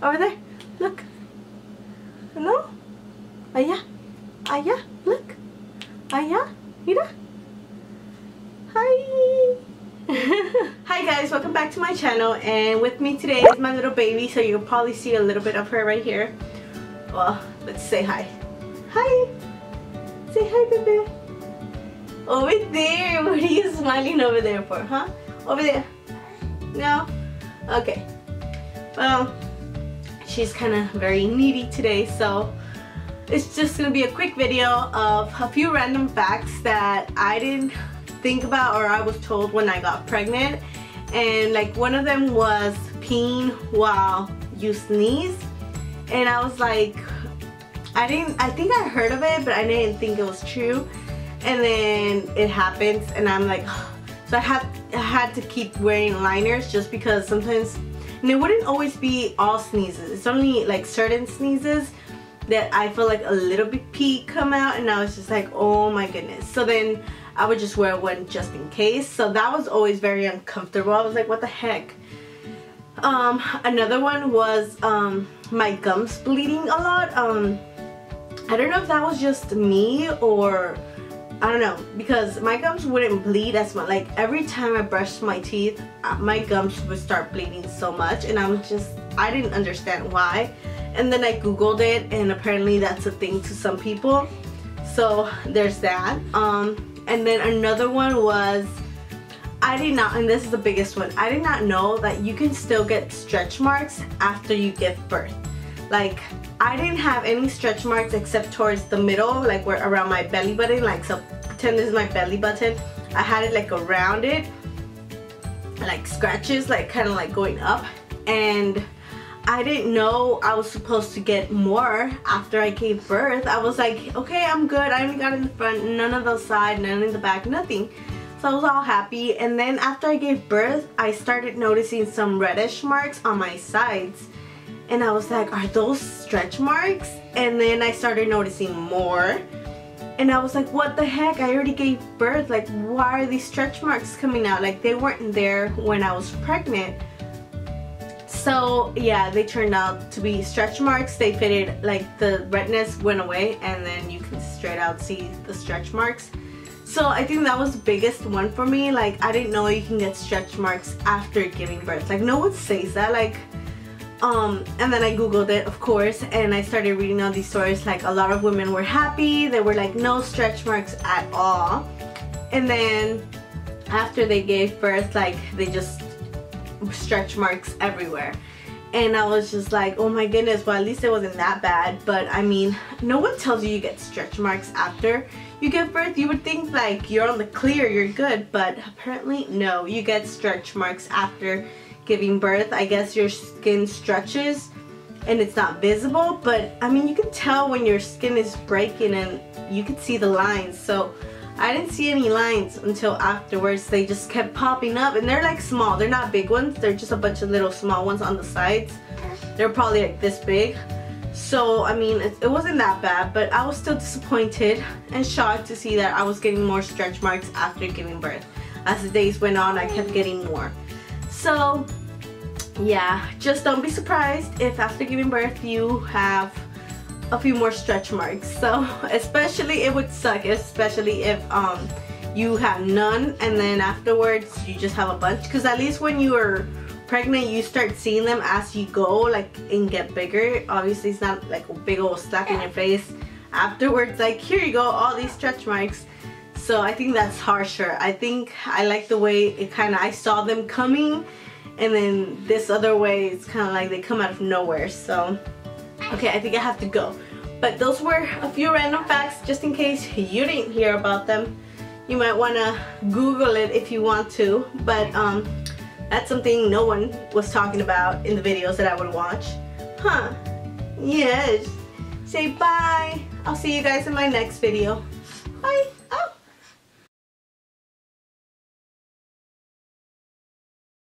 Over there. Look. No? Allá. Allá. Look. Allá. Mira. Hi. Hi guys, welcome back to my channel and with me today is my little baby so you'll probably see a little bit of her right here. Well, let's say hi. Hi. Say hi, baby. Over there. What are you smiling over there for, huh? Over there. No? Okay. Well, she's kind of very needy today, so it's just to be a quick video of a few random facts that I didn't think about or I was told when I got pregnant. And like one of them was peeing while you sneeze. And I was like, I didn't, I think I heard of it, but I didn't think it was true and then it happens and I'm like so I had I had to keep wearing liners just because sometimes and it wouldn't always be all sneezes. It's only like certain sneezes that I feel like a little bit pee come out and I was just like oh my goodness. So then I would just wear one just in case. So that was always very uncomfortable. I was like what the heck? Um another one was um my gums bleeding a lot. Um I don't know if that was just me or I don't know because my gums wouldn't bleed as much. Like every time I brushed my teeth uh, my gums would start bleeding so much and I'm just I didn't understand why. And then I googled it and apparently that's a thing to some people. So there's that. Um and then another one was I did not and this is the biggest one. I did not know that you can still get stretch marks after you give birth. Like I didn't have any stretch marks except towards the middle, like where around my belly button, like so pretend this is my belly button. I had it like around it, like scratches, like kind of like going up. And I didn't know I was supposed to get more after I gave birth. I was like, okay, I'm good. I only got in the front, none of the side, none in the back, nothing. So I was all happy. And then after I gave birth, I started noticing some reddish marks on my sides and I was like, are those stretch marks? And then I started noticing more. And I was like, what the heck? I already gave birth. Like, why are these stretch marks coming out? Like, they weren't there when I was pregnant. So, yeah, they turned out to be stretch marks. They fitted, like, the redness went away. And then you can straight out see the stretch marks. So, I think that was the biggest one for me. Like, I didn't know you can get stretch marks after giving birth. Like, no one says that. Like, um, and then I googled it of course and I started reading all these stories. Like a lot of women were happy. There were like no stretch marks at all. And then after they gave birth like they just stretch marks everywhere. And I was just like oh my goodness well at least it wasn't that bad. But I mean no one tells you you get stretch marks after you give birth. You would think like you're on the clear you're good. But apparently no you get stretch marks after giving birth, I guess your skin stretches and it's not visible, but I mean, you can tell when your skin is breaking and you can see the lines. So I didn't see any lines until afterwards. They just kept popping up and they're like small. They're not big ones. They're just a bunch of little small ones on the sides. They're probably like this big. So, I mean, it, it wasn't that bad, but I was still disappointed and shocked to see that I was getting more stretch marks after giving birth. As the days went on, I kept getting more. So yeah, just don't be surprised if after giving birth you have a few more stretch marks. So especially it would suck, especially if um you have none and then afterwards you just have a bunch. Because at least when you are pregnant you start seeing them as you go like and get bigger. Obviously it's not like a big old slap in your face afterwards. Like here you go all these stretch marks. So I think that's harsher. I think I like the way it kind of I saw them coming and then this other way it's kind of like they come out of nowhere so. Okay I think I have to go. But those were a few random facts just in case you didn't hear about them. You might want to google it if you want to but um that's something no one was talking about in the videos that I would watch. Huh. Yes. Say bye. I'll see you guys in my next video. Bye